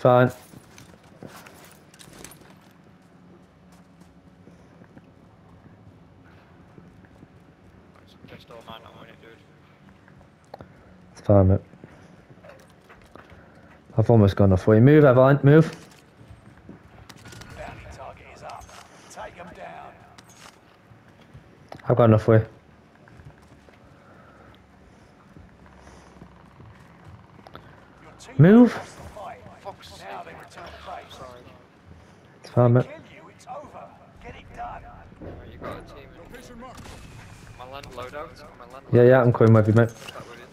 fine. It's fine, mate. I've almost gone off. Move, Evelyn, move. Them down. I've got enough way. Move. lost the fight. Now they return base. Sorry. It's fine, mate. Kill you, it's over. Get it done. Alright, you got a team in. My land loadout. My land Yeah, yeah, I'm coming with you, mate. loadout. That with it.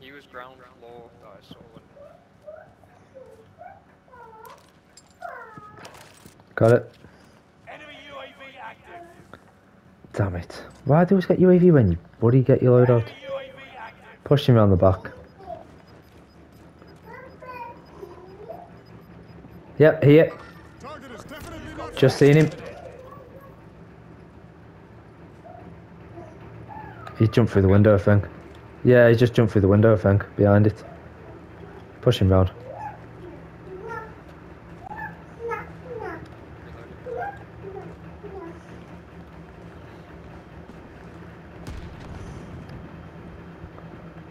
He was ground floor that I saw when Got it. Enemy UAV active. Damn it. Why do you always get UAV when you buddy get your load out? Enemy UAV. Push him around the back. Yep, here. Just seen him. He jumped through the window, I think. Yeah, he just jumped through the window, I think, behind it. Push him round.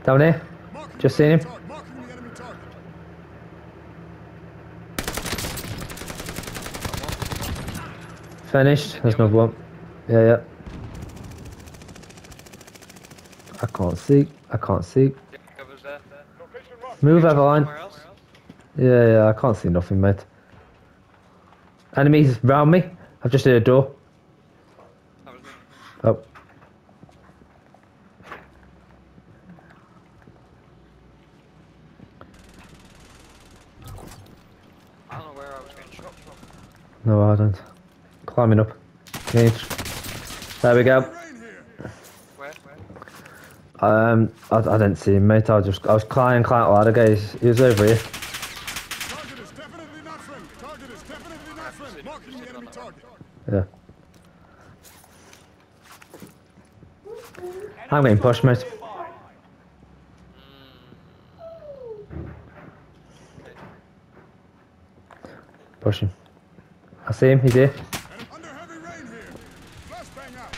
Down here. Just seen him. Finished. There's another one. Yeah, yeah. I can't see. I can't see. Yeah, covers there. Move, else? Yeah, yeah, I can't see nothing, mate. Enemies round me. I've just hit a door. Oh. I don't know where I was getting shot from. No, I don't. Climbing up. There we go. Where? Where? Um, I, I didn't see him, mate. I was just, I was climbing, climbing ladder, guys. He was over here. Target is definitely not friendly. Target is definitely not friendly. Marking the enemy target. Yeah. I'm getting pushed, mate. Push him. I see him. He's here. And under heavy rain here. Flashbang out.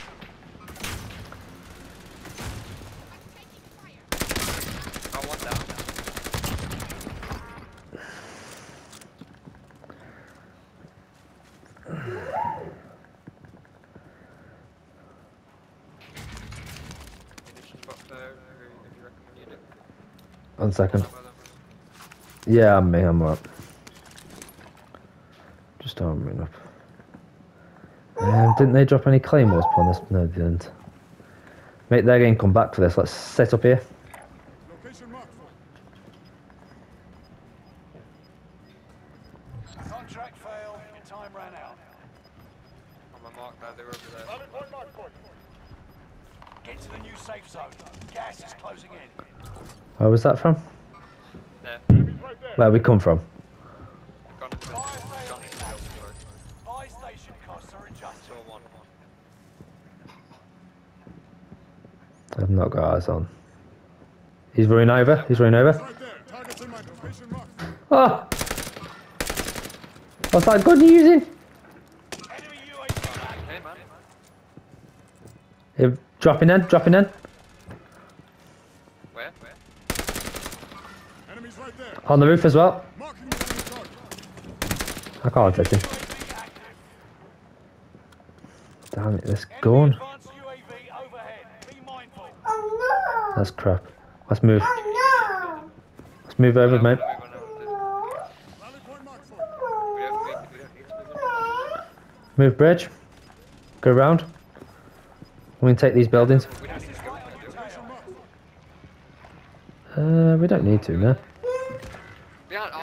Got one down. Munitions box there, if you- if you reckon we need it. One second. Have a look. Yeah, I'm me. I'm up. Just arming up. Um, didn't they drop any claymores upon this? No, they didn't. Mate, they're going to come back for this. Let's set up here. Location marked for. Contract failed. Time ran out. On my mark there, they were over there. point marked for. Get to the new safe zone. Gas is closing in. Where was that from? Where we come from? I've not got eyes on. He's running over. He's running over. For. Oh! What's that gun you using? Dropping in, dropping in. Where? Where? Enemies right there. On the roof as well. I can't take him. Damn it. Be mindful. That's crap. Let's move. Let's move over, mate. Move bridge. Go round. We can take these buildings. Go. Uh, we don't need to, no.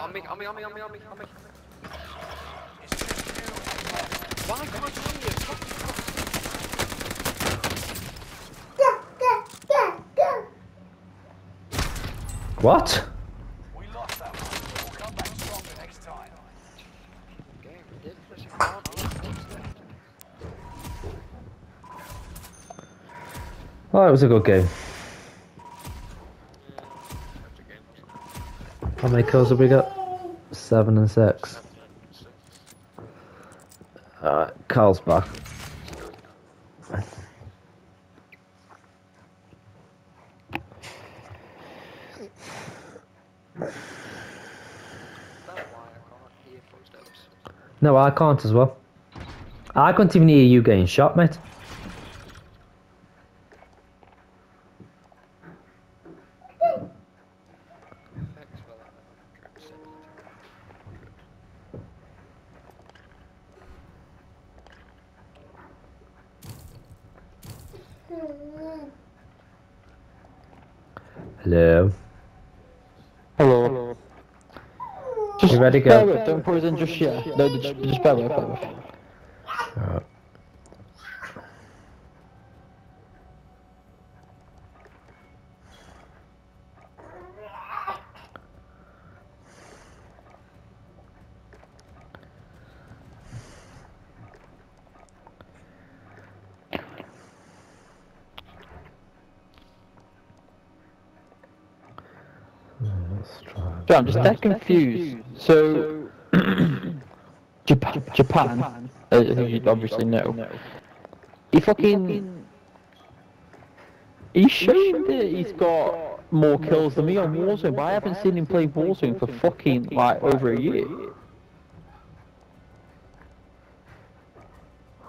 On me, on me, on me, on me, on me, on me. Why can't? What? We lost that one. We'll come back stronger next time. Well, it was a good game. How many kills have we got? Seven and six. Uh, Alright, Carl's back. No, I can't as well. I can't even hear you getting shot, mate. Hello. Hello. Just You ready, bear girl? with, don't put us in just yet. No, just, just bear with, bear with. I'm just that confused. So, Japan, Japan, I think you obviously know. He fucking. He's showing that he's got more kills than me on Warzone, but I haven't seen him play Warzone for fucking like over a year.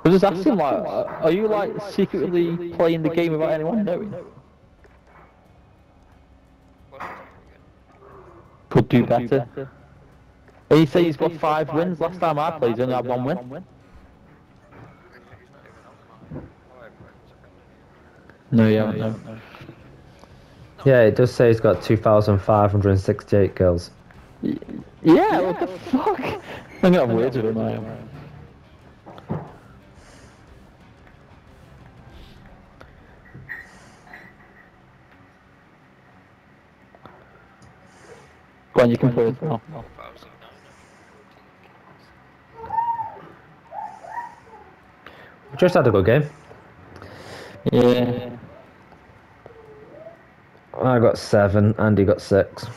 I was just asking, like, are you like secretly playing the game without anyone knowing? What is it again? Could do better. And he said he's got five wins. Last time I played, he only had one win. He's not even on mine. Wait, wait a second. No, yeah, no. Yeah, it does say he's got 2,568 kills. Yeah, what the fuck? I'm gonna have words with him, I am. Go you can play as well. 1,914. We just had a good game. Yeah. I got seven, Andy got six.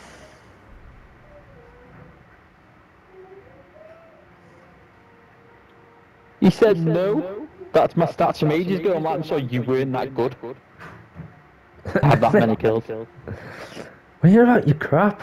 He said no. That's my stats from ages ago. I'm like, I'm sorry, you weren't that good. I had that many kills. When you're about your crap.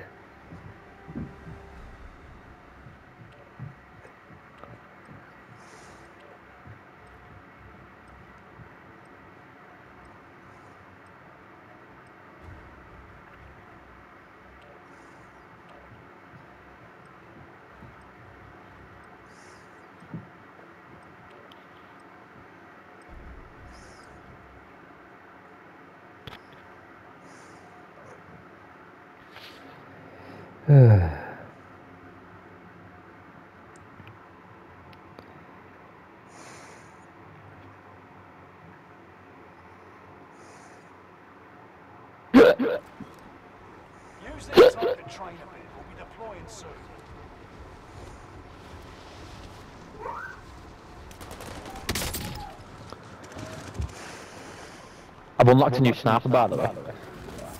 I've unlocked a new sniper, by the way,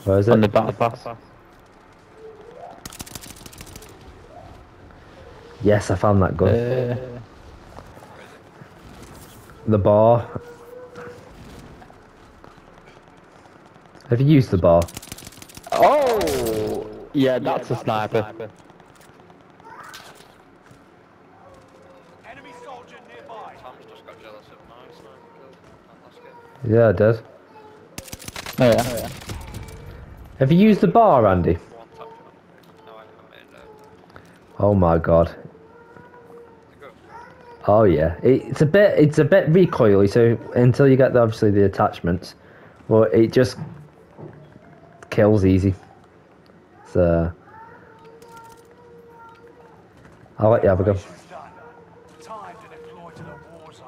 Where is on the it? battle pass. Yes, I found that gun. Uh, The bar. Have you used the bar? oh, yeah, that's a sniper. Enemy soldier nearby. Tom's just got jealous of my sniper kill that last game. Yeah, Oh yeah. Have you used the bar, Andy? Oh my god. Oh yeah. It's a bit it's a bit recoily, so until you get the, obviously the attachments, well it just kills easy. So I'll let you have a go. Mission's done. Time to deploy to the war zone.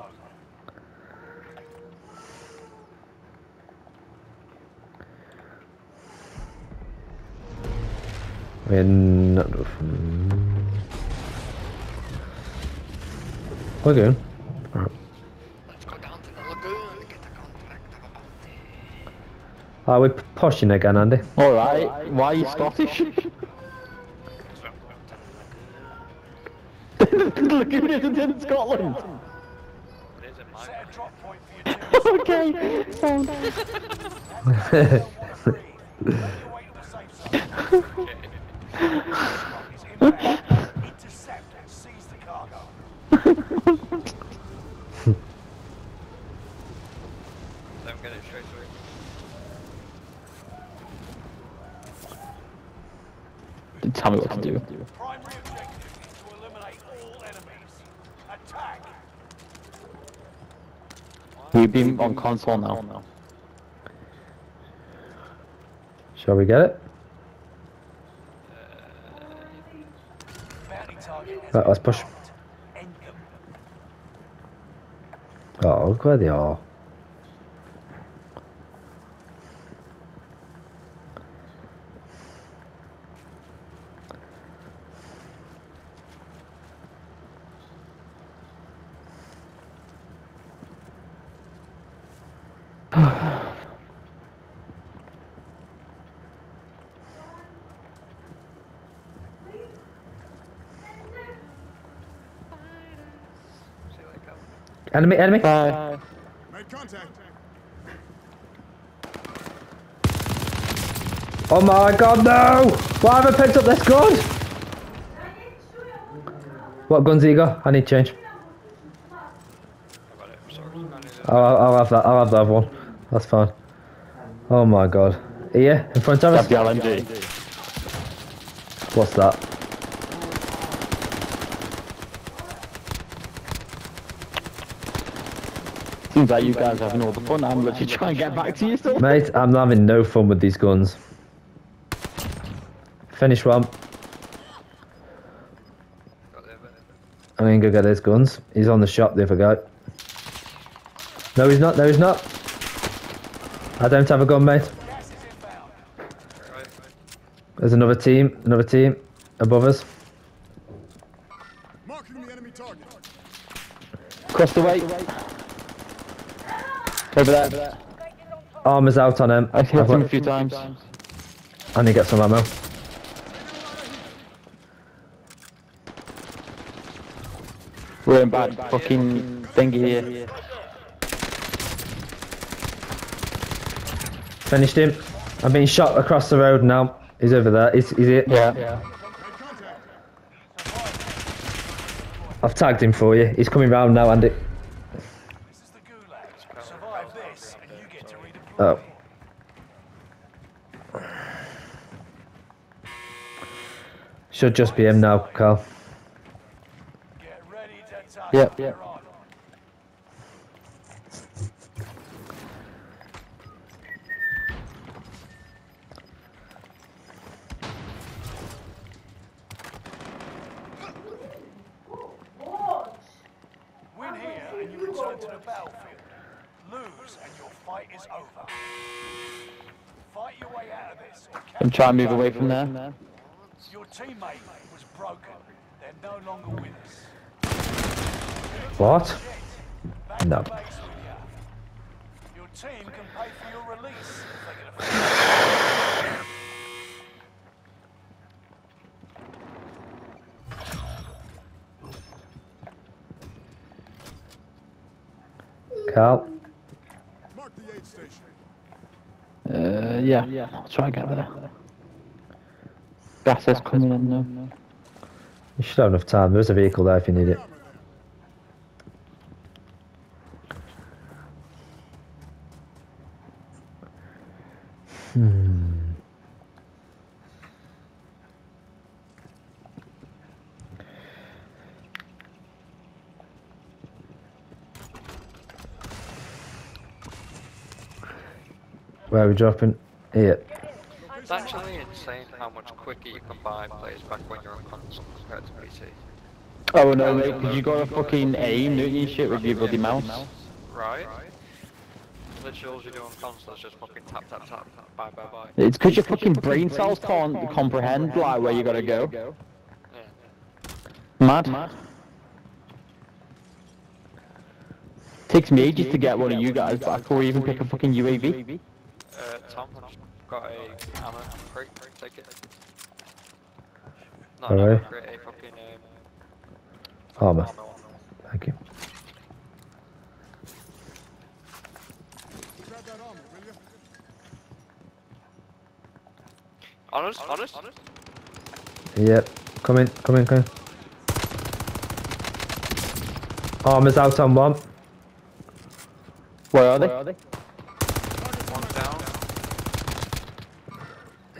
In we're good. Let's go down to the lagoon and get the contract of a bounty. Are we p- pushing again, Andy. Alright, why are you Scottish? The Lagoon isn't in Scotland. It is in my Set a drop point for your team. okay, sound. Tell me what to do. Primary objective is to eliminate all enemies. Attack. We've been on console now. Shall we get it? Bounty target has Right, let's push. marked. End them. Oh, look where they are. See you later. Enemy, enemy. Bye. Made contact. Oh my god, no! Why have I picked up this gun? What guns have you got? I need change. How about it? Sorry. I need it. I'll, I'll have that. I'll have the other one. That's fine. Oh my god. Here, in front of Grab us. the LMG. What's that? Like you guys are having all the fun. I'm literally trying to get back to you still. Mate, I'm having no fun with these guns. Finish one. Got the other. I'm gonna go get his guns. He's on the shop, the other guy. No, he's not. No, he's not. I don't have a gun, mate. Gas is inbound. Right. There's another team. Another team above us. Marking the enemy target. Cross the way. Over there. Armor's out on him. I've hit I've him a few times. I need to get some ammo. We're in bad fucking thingy here. Finished him. I'm being shot across the road now. He's over there. Is, He's, he's here. Yeah. I've tagged him for you. He's coming round now, Andy. This is the gulag. Survive this, and you get to redeploy. Oh. Should just be him now, Carl. Get ready to Yep. the on. Here and you return to the battlefield. Lose and your fight is over. Fight your way out of this. Or I'm capture trying to the move away from there. Your teammate was broken. They're no longer with us. What? No. to base with ya. Your team can pay for your release if they can afford. Carl? Mark the aid station. Uh, yeah. I'll try and get there. Gas is coming in now. You should have enough time. There's a vehicle there if you need it. Armor there. Where are we dropping? Here. It's actually insane how much quicker you can buy players back when you're on console compared to PC. Oh no, mate, 'cause you got a fucking aim, don't you, shit, with your bloody mouse. Right? Literally all you do on console is just fucking tap tap tap, tap, bye bye bye. It's because your fucking brain cells can't comprehend, like, where you gotta go. Yeah. Mad. Takes me ages to get one of you guys back, or even pick a fucking UAV. Uh, Tom, I'm just got a ammo crate. Take it. Not Alright. an ammo crate, a fucking um, Armor. armor. Thank you. Grab that armor, will you? Honest, honest, honest. Yep. Come in, come in, come in. Armor's out on one. Where are they? One down.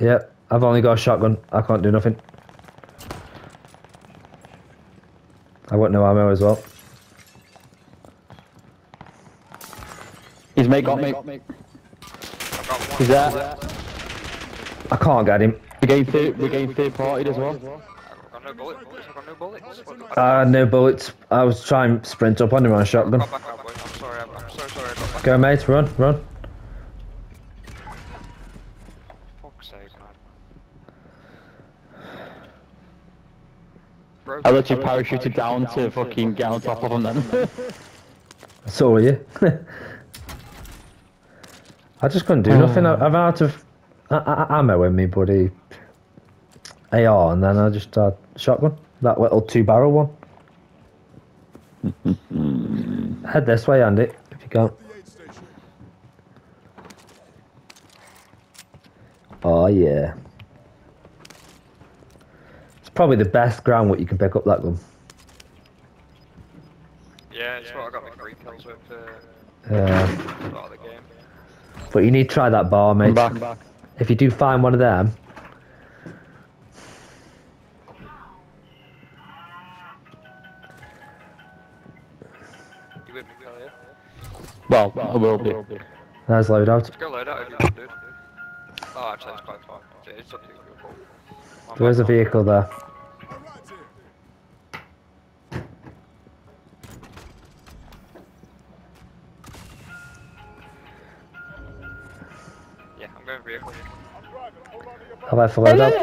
Yep. I've only got a shotgun. I can't do nothing. I got no ammo as well. He's mate got me. I've got one. He's there. I can't get him. We're getting third, we're getting third partied as well. I've got no bullets. I've got no bullets. What the- I had no bullets. I was trying to sprint up on him on a shotgun. Got back up. I'm sorry. I'm, I'm sorry. I got back. Go, mate. Run, run. Fuck's sake, man. Bro, I let you parachuted down to fucking get on top of him then. So are you. I just couldn't do hmm. nothing. I- I've out of a- a- ammo in me, buddy. AR, and then I just had shotgun. That little two barrel one. Head this way, Andy, if you can't. The aid station. Oh, yeah. It's probably the best ground what you can pick up that gun. yeah, it's what I got my three kills with uh, Yeah. start of the game. But you need to try that bar, mate. I'm back. If you do find one of them, You with me, Phil, yeah? Well, I will be. there's load out. Let's go load out if you want, dude. Oh, actually, it's quite far. It's up to you. My There is a vehicle there. All right, here. Yeah, I'm going vehicle. I'm driving. Hold on to your Have I for load out?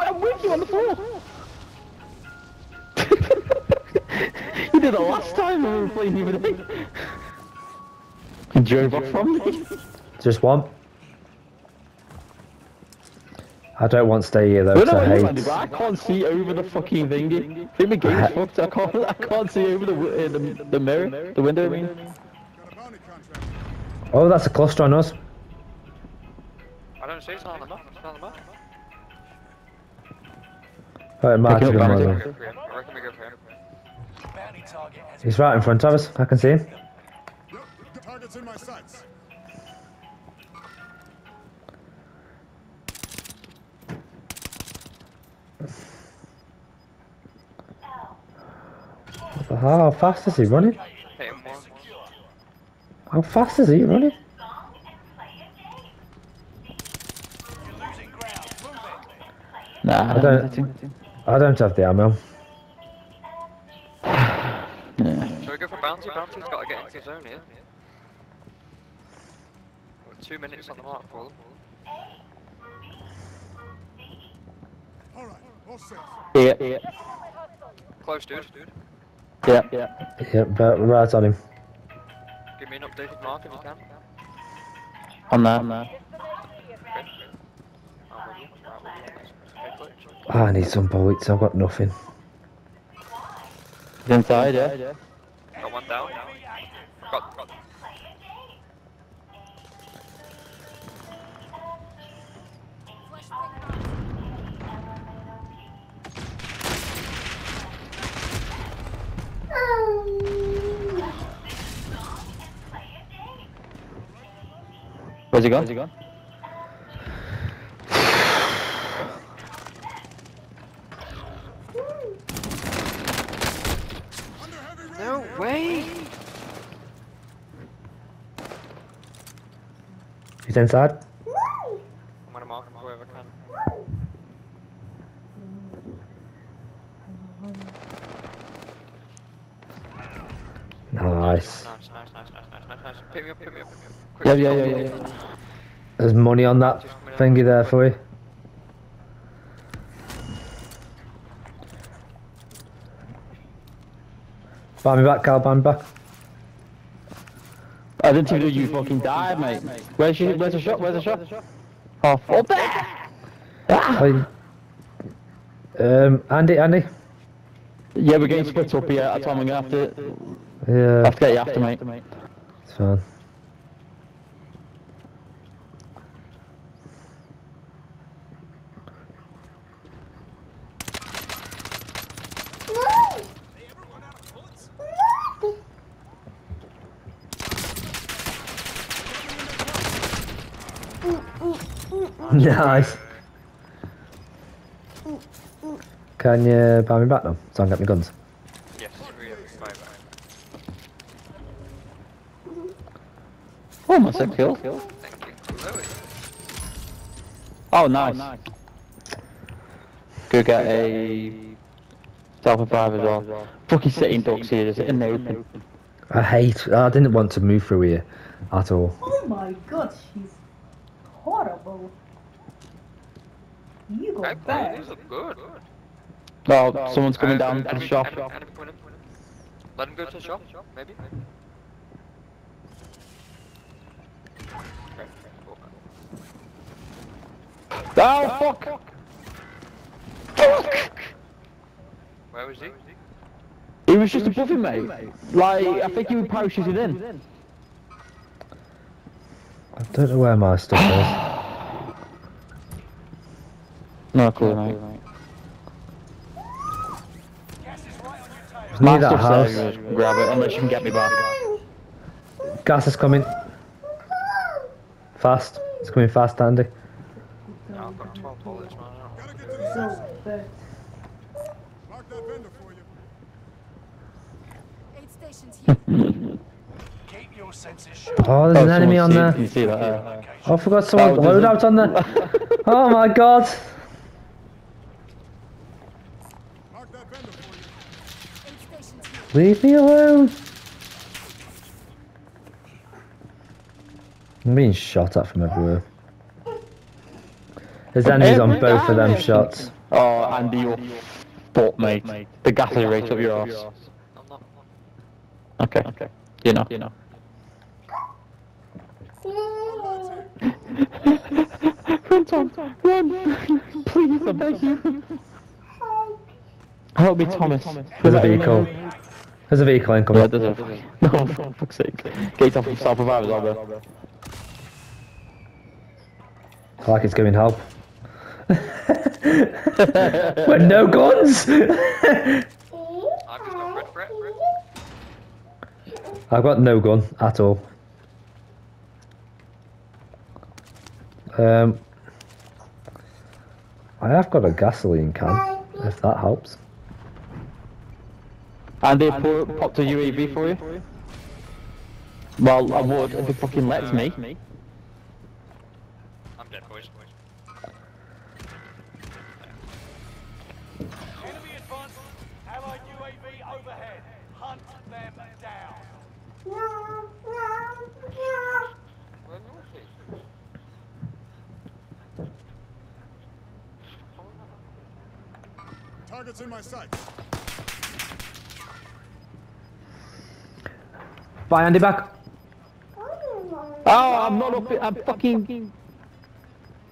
I'm with you on the floor. you did it last time when we were playing the other day. You drove off from me. Just one. I don't want to stay here though, I don't because know I what you Andy, but I can't see over the fucking thingy. I think my game's fucked. I can't. I can't see over the wi- uh, the, the mirror, the window. I mean. Got a bounty contract. Oh, that's a cluster on us. I don't see it's not on the map. It's not on the map. Right, marked Picking him up on I there. reckon we go for him. I reckon we go for him. bounty target has He's right in front of us. I can see him. Yep, the target's in my sights. How fast is he running? Hit him once. How fast is he running? You're losing ground. Move. Nah, I don't. I don't have the ammo. Shall we go for bounty? Bounty's got to get into his zone here. Got two minutes on the mark for them. All right, all set. Yeah, yeah, Close, dude. Yeah, yeah. Yep, but right on him. Give me an updated mark if you can. On that. On that. Okay. I'm with you. Right with you. Okay, click. Ah, I need some bullets. I've got nothing. He's inside, yeah. Got one down. Where's he gone? Where's he gone? Under heavy rain No way! He's inside. I'm gonna mark him whoever can. Nice. Nice, nice, nice, nice, nice, nice, nice. Pick me up, pick me up. Quick, Yeah, yeah, yeah, yeah. yeah. There's money on that thingy there for you. Buy me back, Cal. Buy me back. I didn't even know you fucking died, mate. Where's your, where's the shot? Where's the shot? Oh, up there! Ah! Um, Andy, Andy. Yeah, we're getting split up here. That's why I'm gonna have to Yeah, have to get you after, mate. it's fine. nice. Can you buy me back now? So I can get my guns. Yes, we have bye bye. Oh, my sick kill. Thank you. Oh, Louis. Oh, nice. Go get a Delta 5 as well. Fucking sitting ducks here, just in the open. I hate. I didn't want to move through here at all. Oh my god, she's horrible. You go Hey, back. these look good. Oh, someone's coming down to the shop. enemy- enemy coming. Let him go to the shop, maybe? Okay. Oh, fuck! Fuck! Where was he? He was just above him, mate. Like, I think he was parachuted in. I don't know where my stuff is. No clue, mate. Gas is right on your tail. Near My that house. grab it, unless you can get me back. Gas is coming. Fast. It's coming fast, Andy. No, I've got 12 bullets, man. Gotta get to the So, safe but zone. Mark that vendor for you. Aid stations here. Keep your senses sharp. Oh, there's an enemy on someone's there. You see that? uh, Oh, I forgot someone Oh, loadout on there. Oh my god. Mark that vendor for you. Aid stations here. Leave me alone. I'm being shot at from everywhere. There's enemies on both of them shots. Oh, Andy, you're fucked, mate. The gas is right up your ass. Okay, okay. You know, you know. Run, Tom, run! Please, I beg you. Help me, Thomas. There's a vehicle. There's a vehicle Yeah, incoming. there's a... No, for fuck's sake. Get off of self-revive as well, bro. Like it's giving help. With no guns. I've got red for it. I've got no gun at all. Um, I have got a gasoline can, if that helps. And they put, popped a UAV for you? Well, I would if it fucking lets me. I'm dead, boys. Enemy advance. Allied UAV overhead. Hunt them down. Where was he? Target's in my sights. Bye, Andy. Back. Oh, I'm not up. I'm fucking.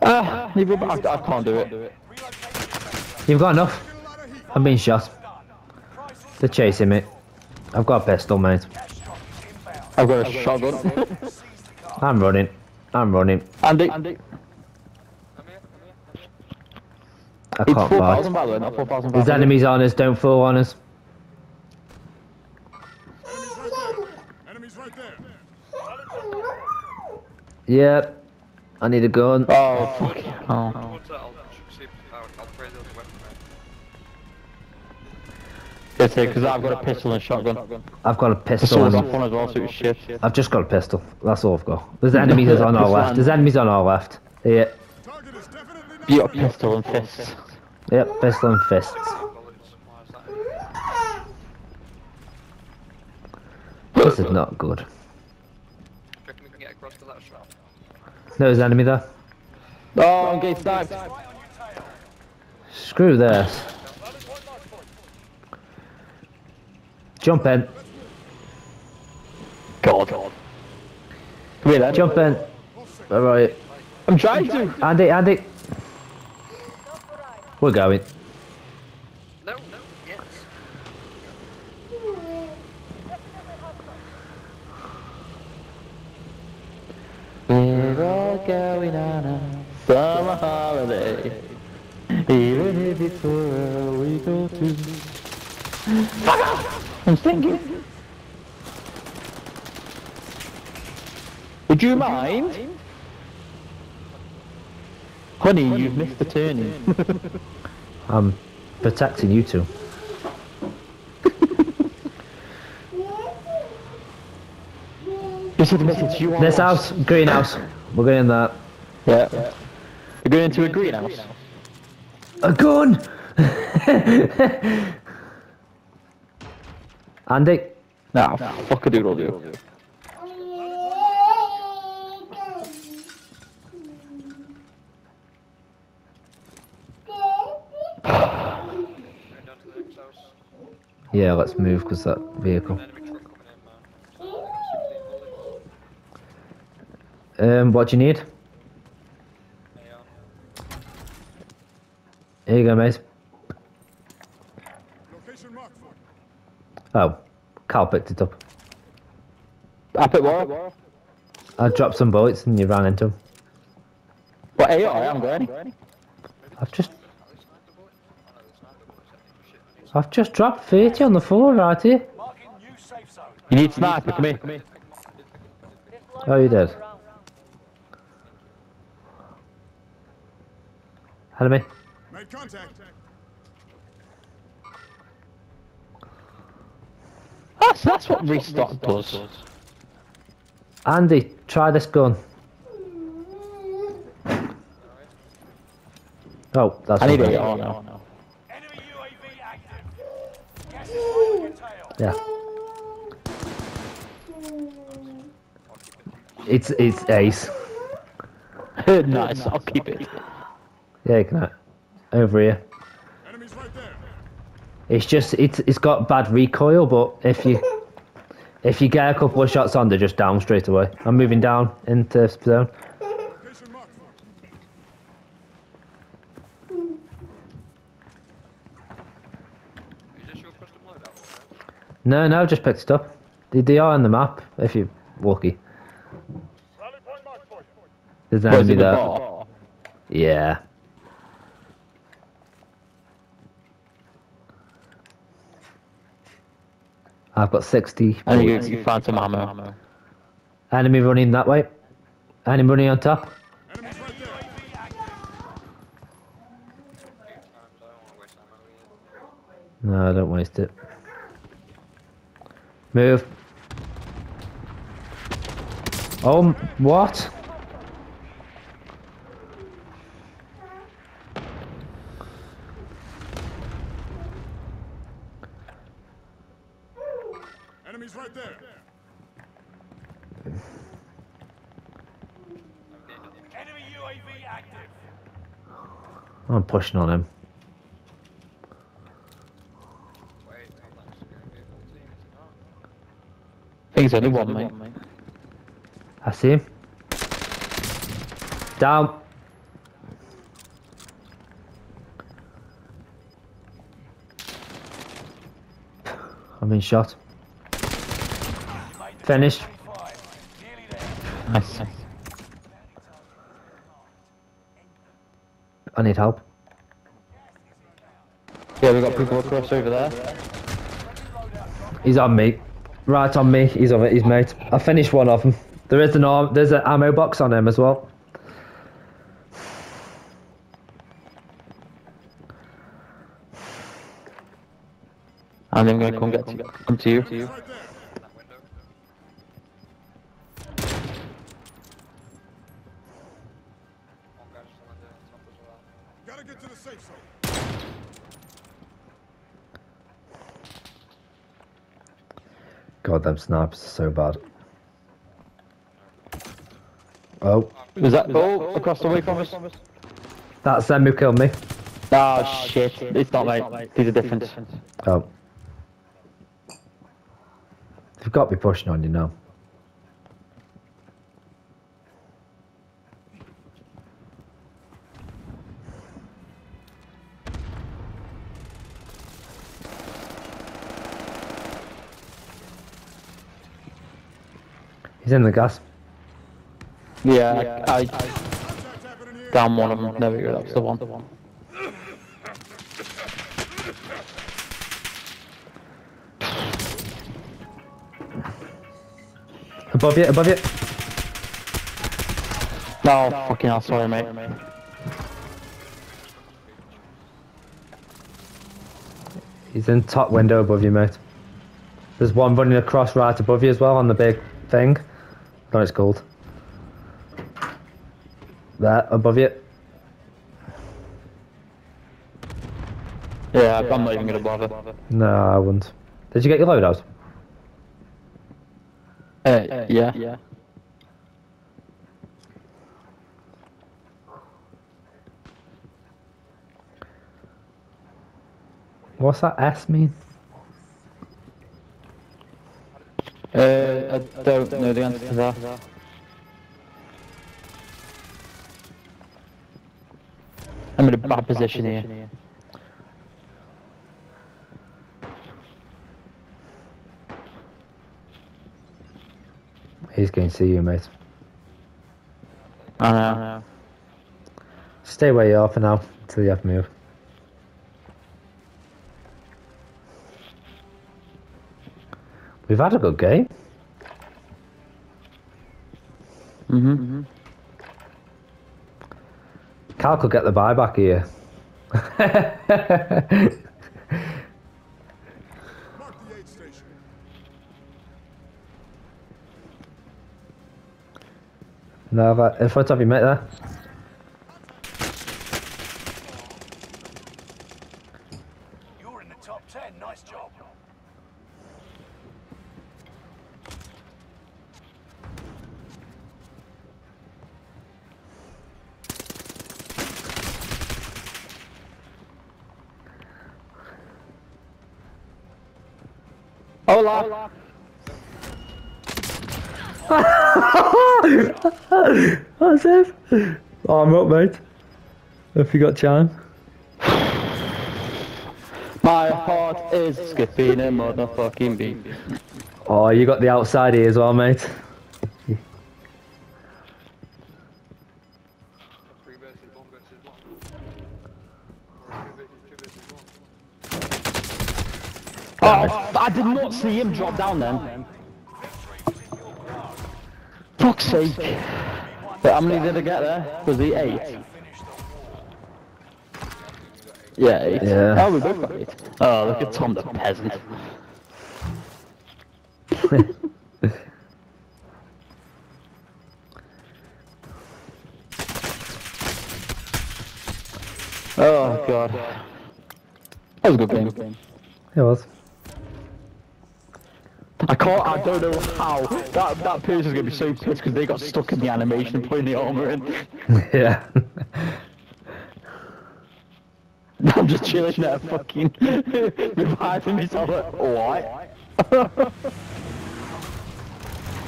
Ah, leave it back. I can't do it. You've got enough. Get a lot of heat. I'm being shot. They're chasing me. I've got a pistol, mate. I've got a shotgun. I'm running. I'm running. Andy, Come here, come here. I it's can't 4,000 fight. by the way, not 4,000 There's enemies on us. Don't fall on us. Enemies right there. Enemies right there. Yep. I need a gun. Oh, oh fuck. Oh. oh. Towards that, I'll see if I'll, I'll trade those weapons. Good thing, because I've got a pistol and a shotgun. I've got a pistol. sword's off And as well, so it's shit. I've just got a pistol. That's all I've got. There's enemies on our left. There's enemies on our left. Here. Target is definitely not You got a pistol and fists. Yep. Pistol and fists. Bullets, why is that? This is not good. Do you reckon we can get across to that shop? There's enemy there. Oh, I'm getting sniped. Screw this. Jump in. God. Come here then. Jump in. Alright. I'm trying to. Andy, Andy. We're going. No, no, yes. We're all going on a summer holiday. Even if it's for a week or two. Fuck off! I'm thinking. Would you mind? Honey, you've missed the turning. I'm protecting you two. This is the message you want. This house, greenhouse. We're going in that. Yeah. We're going into a greenhouse. A gun! Andy, Nah, fuck a doodle do. Going down to the next house. yeah, let's move because that vehicle. Enemy truck coming in, man. So, 16 bullets. Um, what do you need? Here you go, mate. Location. Oh, Cal picked it up. Up at what? I dropped some bullets and you ran into him. What AR? I haven't got any. I've just, I've just dropped 30 on the floor right here. Marking new safe zone. You need sniper, come here. Oh, you did. Enemy. Made contact. That's, that's what restock does. Andy, try this gun. Oh, that's I need not AR it. now. Enemy UAV active. Gas is following your tail. Yeah. It's it's ace. nice, I'll keep it. Yeah, you can have over here. Enemies right there. It's just it's it's got bad recoil, but if you if you get a couple of shots on, they're just down straight away. I'm moving down into zone. Location marked for. Is this your custom loadout? or no? No, no, just picked it up. They, they are on the map if you're lucky. Rally point marked for you. There's an enemy the there. Yeah. I've got 60. I think you, you found some ammo. Enemy running that way. Enemy running on top. Enemies right there. Times, I don't waste. No, don't waste it. Move. Oh, what? Enemies right there. Enemy UAV active. I'm pushing on him. Wait, hold on. It's going to be a full team, is on him. I think it's only one, mate. I see him. Down. I'm in shot. Finished. Nice. I need help. Yeah, we've got people across over there. He's on me. Right on me. He's on it. He's mate. I finished one of them. There is an arm. There's an ammo box on him as well. And I'm gonna come get to, come to you. Them snipers are so bad. Oh, Was that oh across the way from us? that's them who killed me. Oh shit! It's not mate. These are different. Oh. They've got to be pushing on you now. He's in the gas. Yeah, I, I Contact happening down one of them. There we go, that's the one. Above you, above you. No, fucking hell, sorry mate. He's in top window above you, mate. There's one running across right above you as well on the big thing. No, it's called. There, above you. Yeah, I'm not even gonna bother. No, I wouldn't. Did you get your loadout? Uh, yeah. Yeah. What's that S mean? Uh, I don't know the answer to that. I'm in a bad position here. He's going to see you, mate. I know. Stay where you are for now until you have to move. We've had a good game. Mm-hmm. Cal could get the buyback here. No, in front of you, mate, there. That's it. Oh, I'm up, mate. If you got time. My heart is skipping a motherfucking beat. Oh, you got the outside here as well, mate. Three versus one versus one. Or two versus two versus one. Oh, I did not see him drop down then. Fuck's sake. But how many did I get there? Was he eight? Finish the war. Yeah, eight. Yeah. Oh, we both got eight. Oh, look at Tom the peasant. oh god. That was a good game. It was. I can't, I don't know how. That that person's gonna be so pissed because they got stuck in the animation putting the armor in. yeah. I'm just chilling there fucking reviving myself like, what? oh,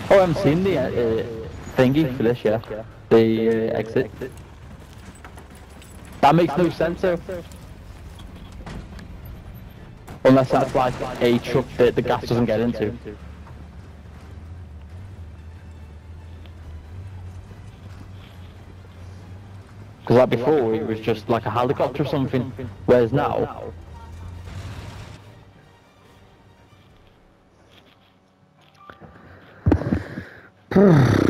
I haven't seen the uh, thingy for this yet. The uh, exit. That makes no sense though. Unless that's like a truck that the gas doesn't get into. Because like before, it was just like a helicopter or something. Whereas now,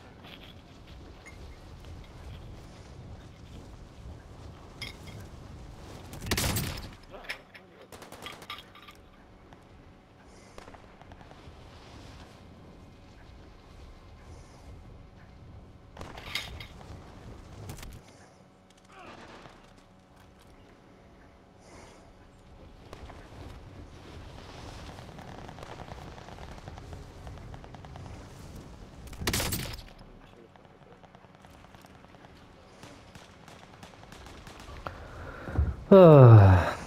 Oh.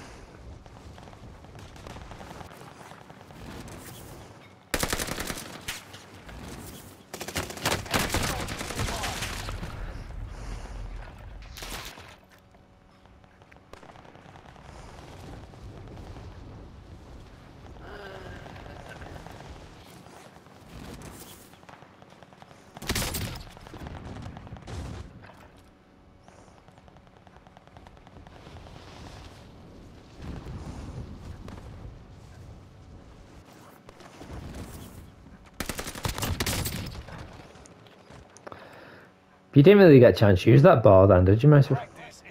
Didn't really get a chance to use that bar then, did you, Master? Practice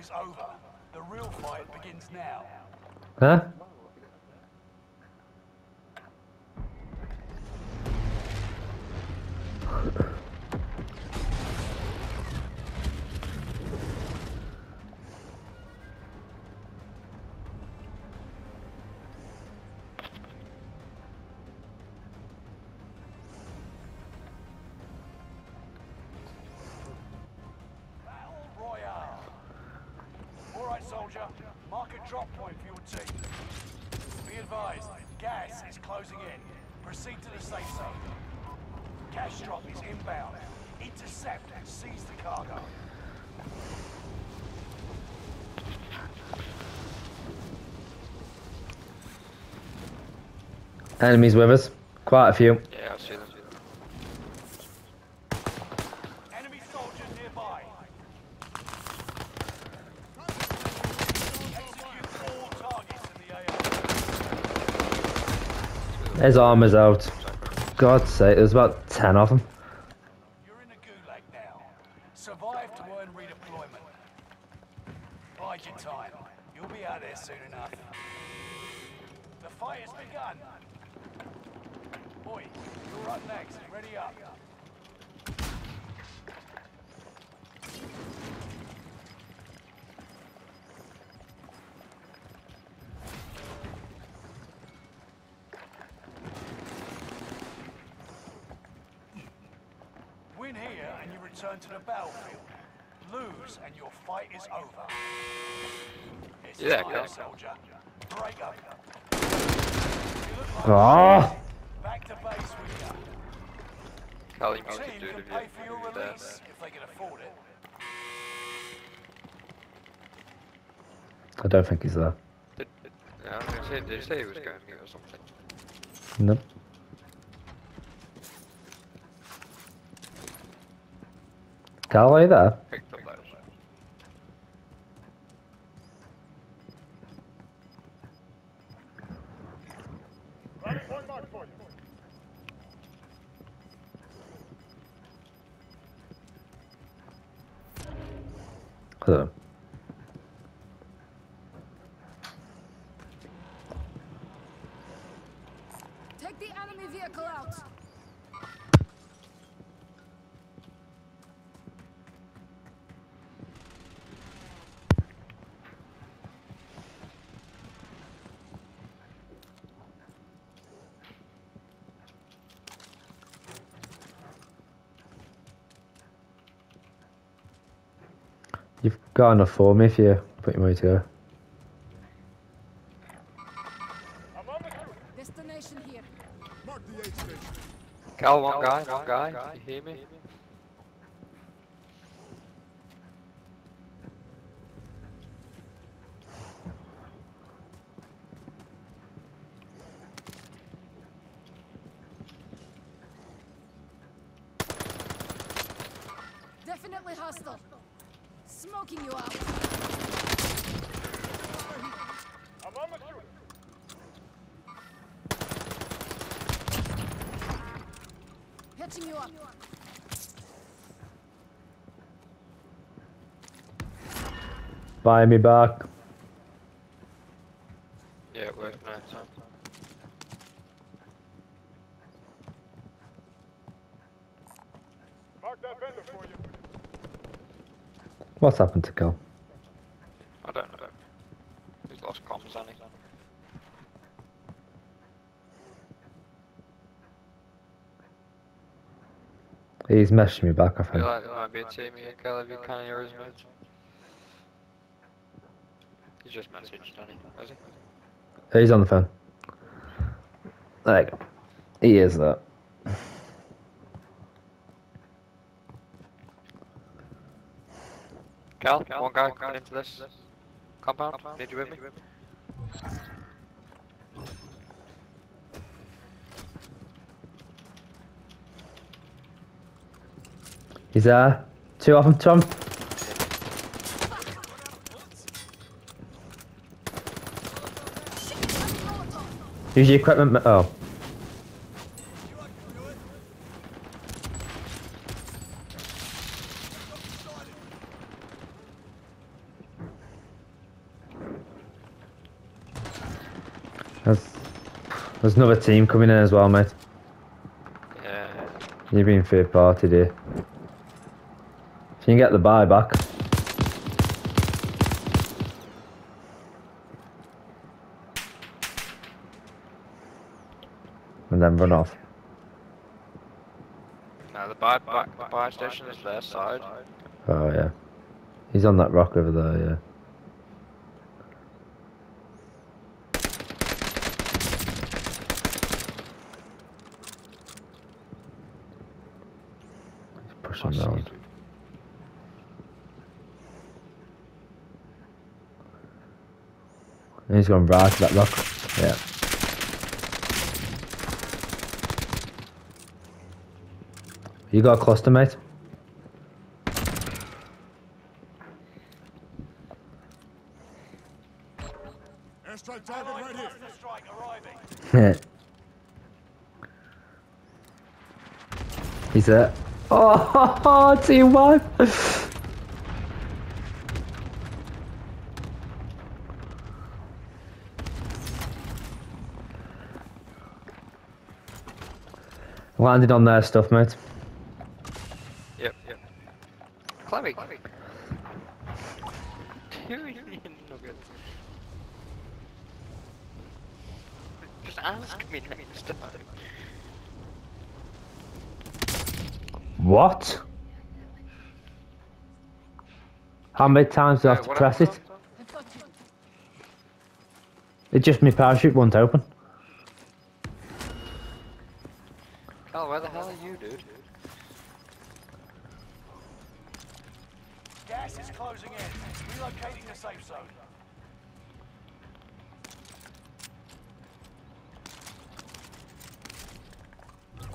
Enemies with us. Quite a few. Yeah, I see them. Enemy soldier nearby. Execute all targets in the AO. His armor's out. God's sake, there's about ten of them. You're in the gulag now. Survive to earn redeployment. Bide your time. You'll be out there soon enough. The fight has begun. Boy, you're up next. Ready up. Win here and you return to the battlefield. Lose and your fight is over. It's Yeah, soldier. Break up. You look Ah! back to base with you. Kelly Team mounted dude can of pay for your you there. release if they can afford it. I don't think he's there. Did, did, yeah, I was gonna say, did you say he was going mute or something? Nope. Carl, are you there? Hello. Take the enemy vehicle out. You've got enough for me if you put your money to go. I'm on the shoot. Destination here. Mark the aid station. Cal, one guy, one guy. You hear me? Definitely hostile. Smoking you out. I'm on the shoot. Hitching you up. Buy me back. Yeah, it worked nice time. Mark that vendor for you. What's happened to Cal? I don't know. He's lost comms, hasn't he? He's messaging me back, I feel think. like there might be a team here, Cal, if you can hear us, mate. He's just messaged. Has he? He's on the phone. There you go. He is that. Cal, one guy coming into this compound. Need you with me? He's there. Two of them, two of them. Use your equipment. Oh. There's, there's another team coming in as well, mate. Yeah. You're being third party, dear. So you can get the buy back. And then run off. No, the buy, buy, buy station is their side. Oh yeah. He's on that rock over there, yeah. He's pushing round. And he's gone right to that rock. Yeah. You got a cluster, mate? Airstrike target right here. Strike arriving. Yeah. He's there. Oh, team one. Landed on their stuff, mate. Yep, yep. Clemmy. Two nuggets. Just ask me next time. What? How many times do I have to press it? last time? I got you. It just me parachute won't open. Oh, where the hell are you, dude? Gas is closing in. Relocating the safe zone.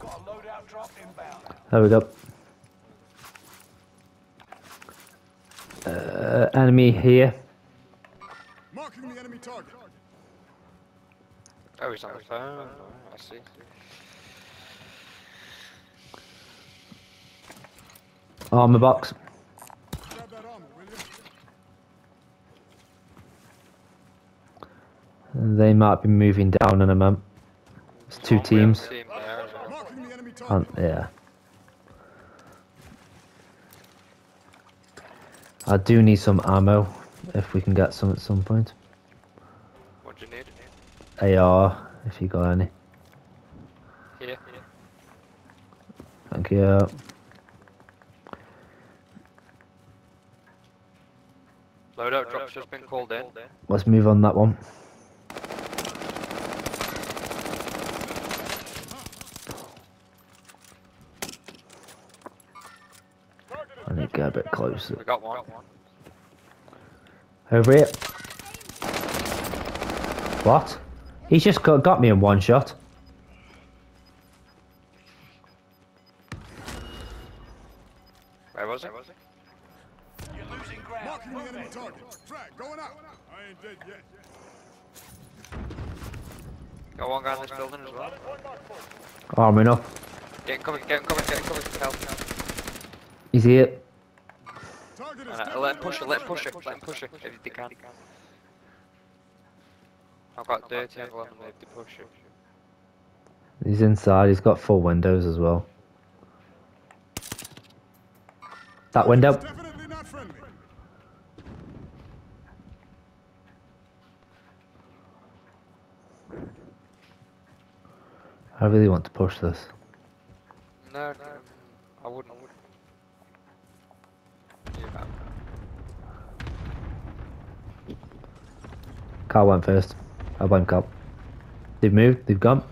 Got a loadout drop inbound. There we go. Uh, enemy here. Marking the enemy target. Oh, he's on the phone. I see. Armor box. Grab that armor, will you? They might be moving down in a moment. It's two We have a teams. Team there well. Marking the enemy Um, yeah. I do need some ammo if we can get some at some point. What do you need? AR, if you got any. Here. Thank you. Loadout drop's just been called in. Let's move on that one. I need to get a bit closer. We got one. Over here. What? He's just got, got me in one shot. Where was it? You're losing ground. Marking the enemy target. Frag, going out. I ain't dead yet. Got one guy in this building as well. Arming up. Get coming, get coming, get him coming. Help. He's here. Target Uh, let him push it, let him push it, let him push it if they can. I've got dirty and let them if they push it. He's inside. He's got full windows as well. That window. Definitely not friendly. I really want to push this. No, no, I wouldn't. Yeah. Carl went first. I blame Carl. They've moved. They've gone.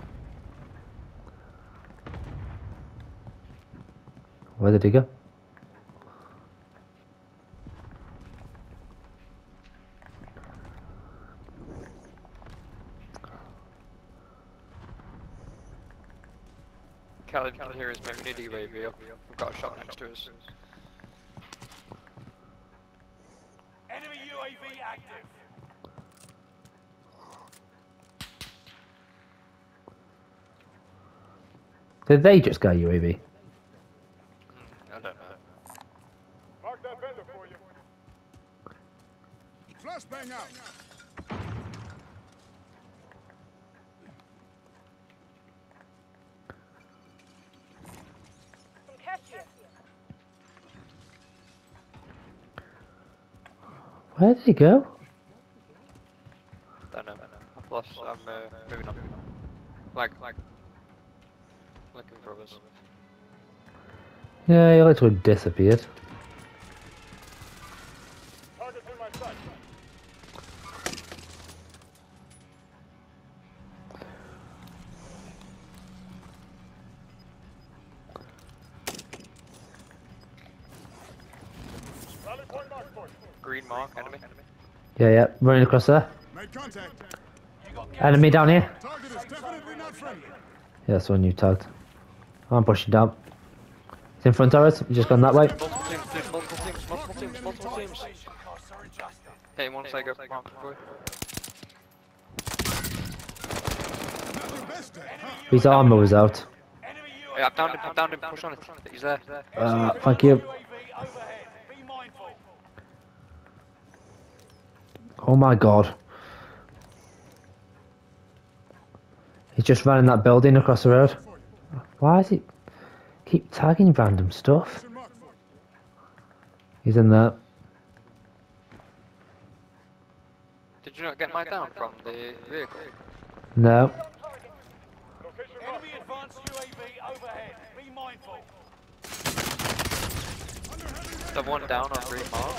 Where did he go? Caleb can here is mate. We need We've got a shot next to us. Enemy UAV active. Did they just go UAV? I don't know. Mark that vendor for you. Flashbang out. Where did he go? Don't know. I've lost. I'm uh, moving on. Like, like. Looking for us. Yeah, he literally disappeared. Target's in my sight. Rally point marked for you. Green mark, enemy. Yeah, yeah, running across there. Enemy down here. Target is definitely not friendly. Yeah, that's one you tagged. I'm pushing down. In front of us. Just gone that way. Multiple teams, multiple teams, multiple teams, multiple teams. Once go mark? His armor was out. Hey, I've downed him, I've downed him, push on it. He's there. Uh, thank you. UAV overhead. Be mindful. Oh my god. He's just running that building across the road. Why is he keep tagging random stuff? Position marked for. He's in there. Did you not get my down from the vehicle? No. Location Enemy advanced UAV overhead. Be mindful. The one down on green mark.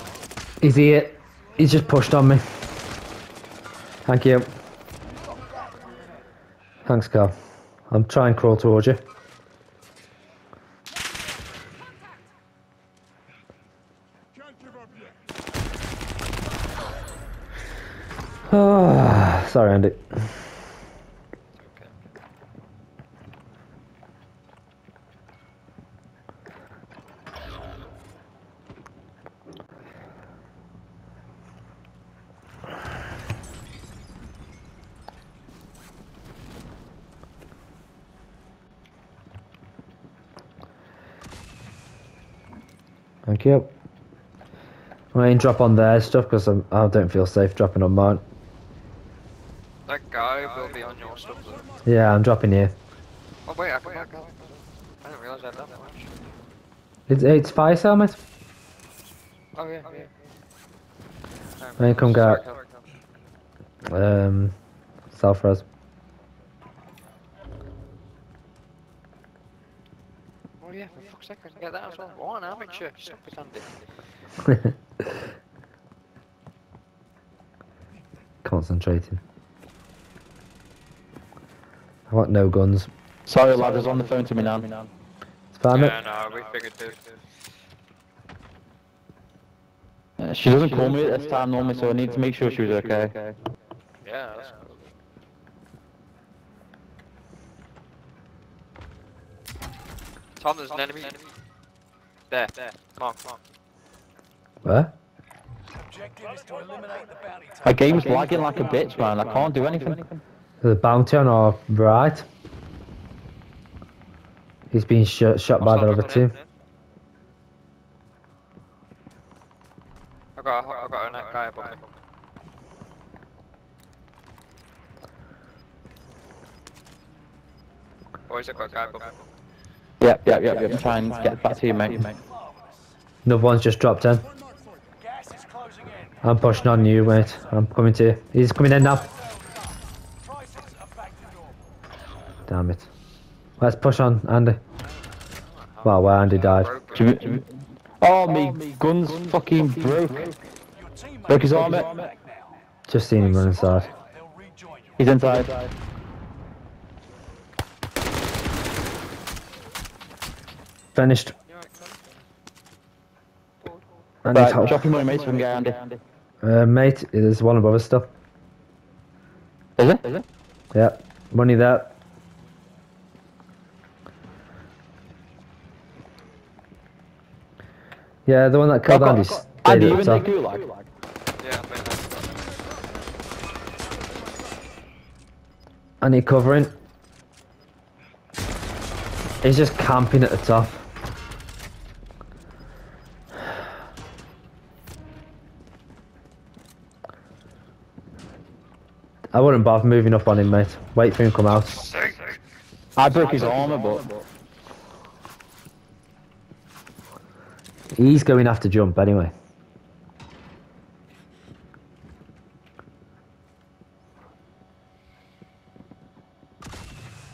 Is he it? He's just pushed on me. Thank you. Thanks, Carl. I'm trying to crawl towards you. Can't give up yet. Ah, Ah, sorry, Andy. Thank you. I ain't drop on their stuff because I don't feel safe dropping on mine. That will be on your stuff though. Yeah, I'm dropping here. Oh wait, I can back up. I didn't realise I had that much. It's, it's fire helmet. Oh yeah, yeah. Hey, come Sorry, get- Cal. Um, self res. Oh yeah, for fuck's sake, I can get that as well. What an amateur. Stop it, Andy. Concentrating. I want no guns. Sorry, lad, I was on the phone to me now. It's fine, mate. Yeah, no, we figured it. Uh, She doesn't call me at this time normally, so I need to make sure she was okay. Yeah, that's cool. Tom, there's an enemy. There, there. Mark, mark. Where? Objective is to eliminate the bounty My target. game's lagging like a bitch, man. I can't do anything. The bounty on our right. He's being shot, shot by the other dropping two. in. I got, a- I got a net guy above me. Boys, I got a guy above me. Yep, yep, yep, yep. I'm trying to get back to you, mate. Another one's just dropped in. Gas is closing in. I'm pushing on you, mate. I'm coming to you. He's coming in now. Prices are back to normal. Damn it. Let's push on, Andy. Well, where Andy died. Broke. Do you- do you- Oh, me gun's fucking broke. Your teammate Broke his arm. Just seen him run inside. He's inside. Finished. Cam? Right, help. drop your money, mate, so we can get Andy. Uh, mate, there's one above us still. Is it? Is it? Yeah, money there. Yeah, the one that killed Andy. stayed Andy, at you the in the gulag? Yeah, mate. I need covering. He's just camping at the top. I wouldn't bother moving up on him, mate. Wait for him to come out. I broke his armor, but He's going after jump anyway.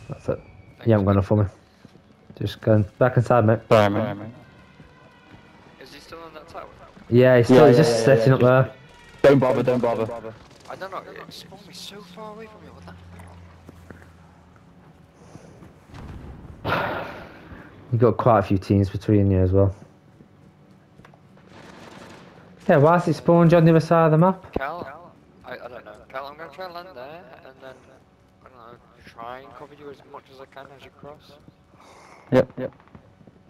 That's it. You haven't got enough for me. Just going back inside, mate. sorry, mate. Is he still on that tower? Yeah, he's still Yeah, just yeah, yeah, sitting yeah, up there. Don't bother, don't bother. I don't know, it spawned me so far away from you, what the You've got quite a few teams between you as well. Yeah, why is he spawned on the other side of the map? Cal, I, I don't know. Cal, I'm gonna try and land there, and then, I don't know, try and cover you as much as I can as you cross. Yep, yep.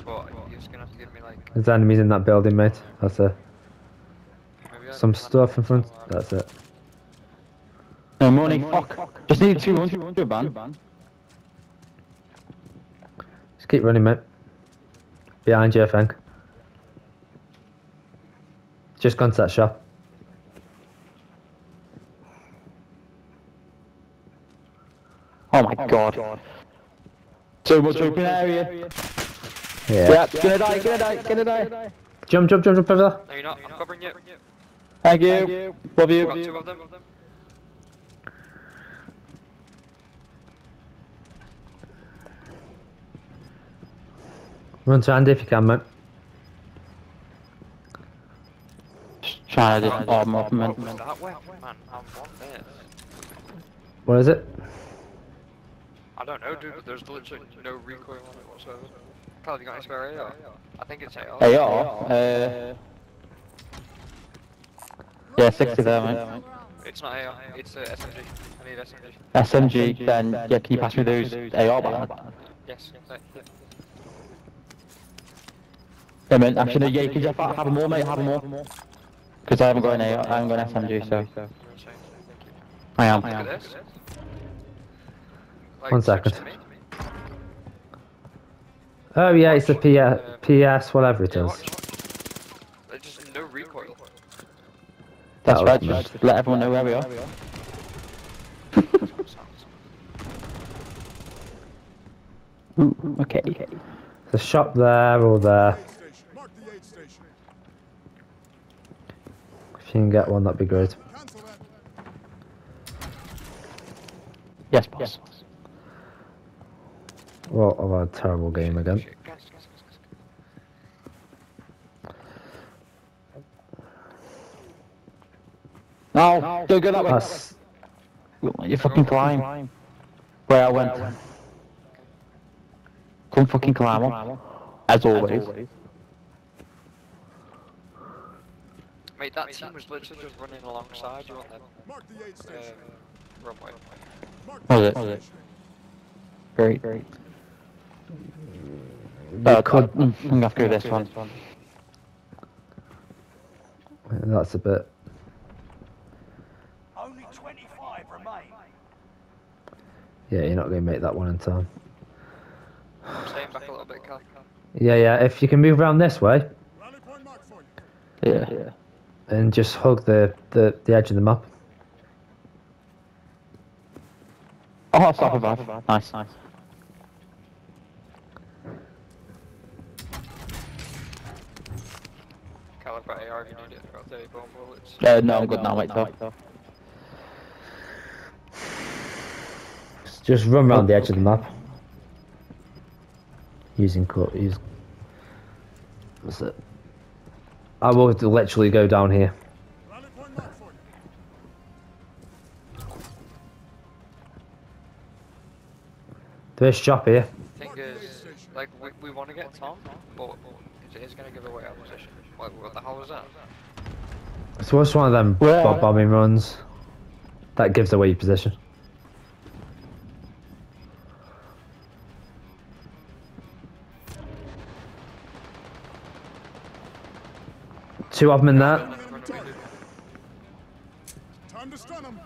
But you're just gonna have to give me like, There's enemies in that building, mate. That's it. Some stuff in front. somewhere. That's it. No money, fuck. Just need 200, man. Just keep running, mate. Behind you, I think. Just gone to that shop. Oh my god. So much open area. Yeah. Yep, gonna die, gonna die, gonna die. Jump, jump, jump, jump over there. No, you're not, I'm covering you. Thank you. Love I've got you. two of them. Run to Andy if you can, mate. Trying to do armor up, man. What that weapon, man? I want this. What is it? I don't know, dude, but there's literally no recoil on it whatsoever. Cal, have you got any spare AR? I think it's AR. AR? Uh, yeah, 60 there, mate. It's not AR, it's uh, SMG. I need SMG. SMG, then, yeah, can you pass me those AR back? Yes, yeah, yeah. Yeah, man, actually, yeah, could you have, have them all, mate, have them all. Because I haven't got an AR, I haven't got an SMG, so. You're insane, thank you. I am. Look at this. Like, One sucks second. Oh yeah, it's the P- PS, uh, whatever it Yeah, is. watch, watch. There's just no recoil. That's That right, just let everyone know where we are. Ooh, okay. The shop there or there. Aid station. Mark the aid station. If you can get one, that'd be great. Cancel that. Yes, boss. Well, I've had a terrible game again. Gas. No, don't go that way. That's You fucking climb. Where I went. Come fucking climb up. As always. Mate, that team was literally just running alongside you on the Mark the aid uh, station. runway. Mark Was it? Was it? Great, great. we Uh, could. I'm gonna have to go this one. That's a bit. Only 25 remain. Yeah, you're not going to make that one in time. Staying back a little bit, Cal. Yeah, yeah. If you can move around this way Rally point marked for you. Yeah. And just hug the the, the edge of the map. Oh, I'll stop above. Nice, nice. Cal, I've AR if you need it. I've got 30 bomb bullets. Uh, no, I'm good now, wait till. Just run around the edge of the map. Using cut. Use. That's it. I will literally go down here. This chop here. Thing is, like, we, we want to get Tom, but it is going to give away our position. What, what the hell was that? So what's one of them Bob bombing runs? That gives away your position. Two of them in that. In front of me, dude. Time to stun them.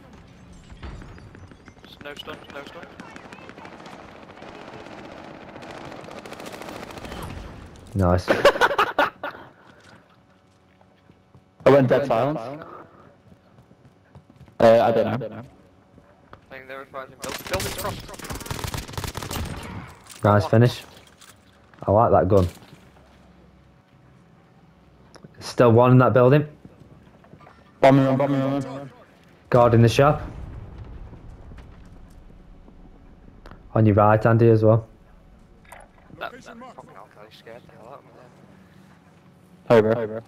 No stun, no stun. Nice. I went dead silence. Uh, I don't know. I think they were fighting. Build, cross. Nice finish. I like that gun. Still one in that building. Bombing run, bombing run. Guard in the shop. On your right, Andy, as well. That, that Location marked. fucking hell, I scared the hell out of me then. Over. Over.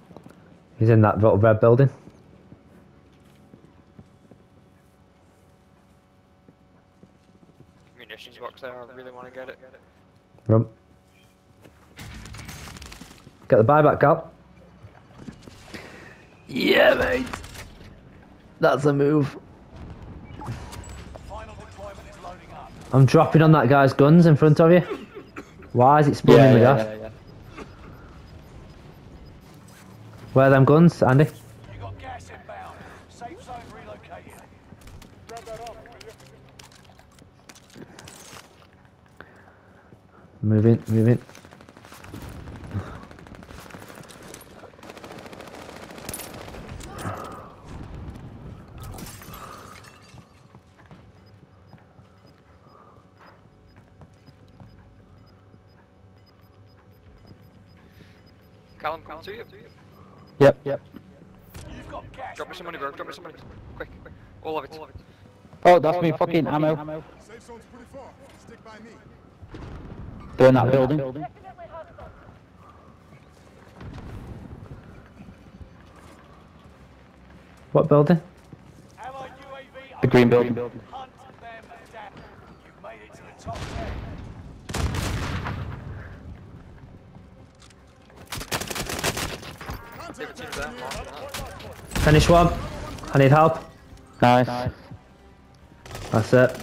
He's in that little red building. Munitions box there, I really want to get it. Run. Get the buyback out. Yeah, mate. That's a move. Final deployment is loading up. I'm dropping on that guy's guns in front of you. Why is it spinning Yeah, the yeah, gas? yeah, yeah. Where are them guns, Andy? You got gas inbound. Safe zone relocated. Grab that off, will? Moving, moving. Callum, come to you. Yep, yep. You've got gas. Drop me some money, bro. Drop me some money. Quick, quick. All of it. Oh, that's me fucking ammo. Safe zone's pretty far. Stick by me. They're in that building. What building? Allied UAV The green building. Hunt them down. You've made it to the top 10. Give it to him there. Mark that. Finish one. I need help. Nice. That's it.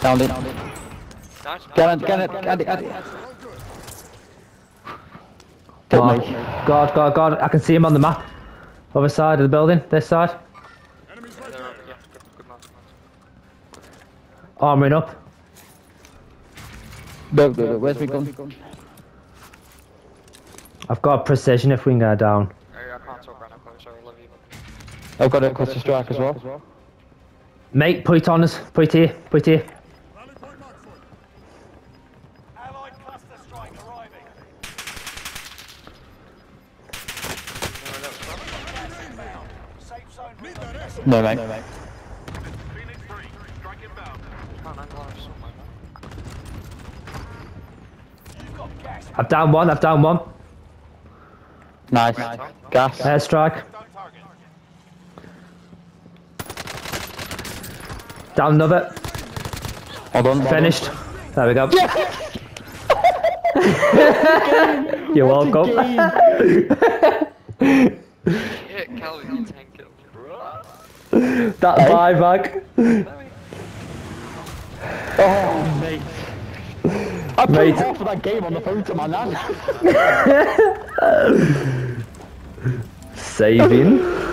Downed it. Nice. Get it, get it, get it, get it. Me. God, God, God. I can see him on the map. Other side of the building. This side. They're there. over, yeah, good, good man. Armoring up. Go, go, go. Where's my gun? I've got precision if we can get down. I can't talk right now, Chloe, sorry, I love you. I've got a cluster strike as well. Mate, put it on us. Put it here. Put it here. Rally point marked for you. Allied cluster strike arriving. No, no, stop. Gas inbound. Safe zone Need that relocated. extra. No, mate. Phoenix 3, strike inbound. Can't handle that somewhere, man. You've got gas. I've down one. I've down one. Nice. Gas. Airstrike. Down another. Hold on. Finished. There we go. You're welcome. Calvin, you that buyback. Oh. I played Mate. half of that game on the phone to my nan. Saving.